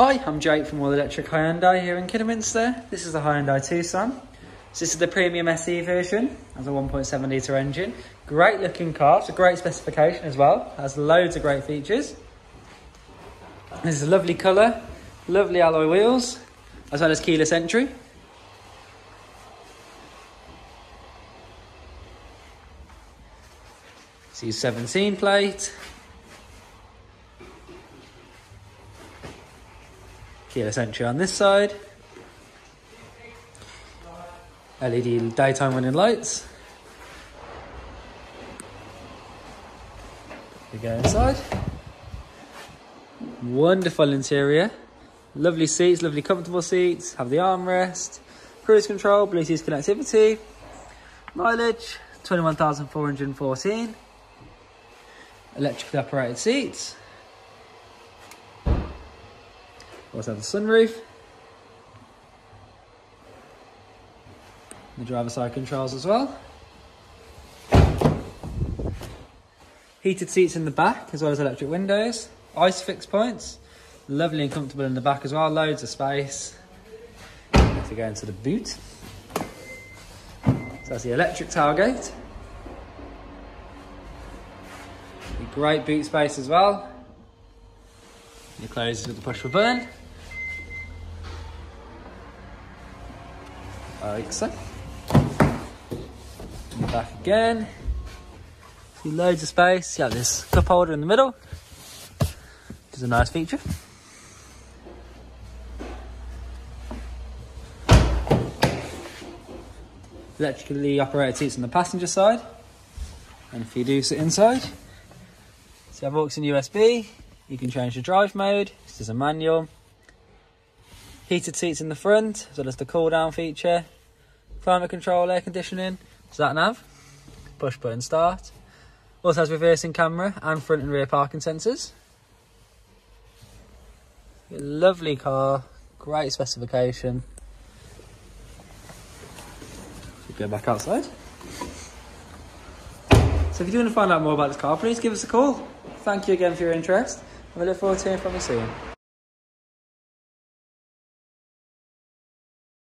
Hi, I'm Jake from All Electric Hyundai here in Kidderminster. This is the Hyundai Tucson. So this is the premium SE version, has a 1.7 litre engine. Great looking car, it's a great specification as well, has loads of great features. This is a lovely colour, lovely alloy wheels, as well as keyless entry. See 17 plate, keyless entry on this side. LED daytime running lights. We go inside. Wonderful interior. Lovely seats, lovely comfortable seats. Have the armrest, cruise control, Bluetooth connectivity. Mileage, 21,414. Electrically operated seats. Also have the sunroof. The driver side controls as well. Heated seats in the back as well as electric windows. Isofix points. Lovely and comfortable in the back as well. Loads of space. To go into the boot. So that's the electric tailgate. Great boot space as well. It closes with the push for button. Like so. And back again. See loads of space. You have this cup holder in the middle, which is a nice feature. Electrically operated seats on the passenger side. And if you do sit inside, so you have aux and USB, you can change the drive mode, this is a manual. Heated seats in the front, as well as the cool down feature. Climate control, air conditioning, sat nav, push button start. Also has reversing camera and front and rear parking sensors. Lovely car, great specification. Go back outside. So if you do want to find out more about this car, please give us a call. Thank you again for your interest, we look forward to hearing from you soon.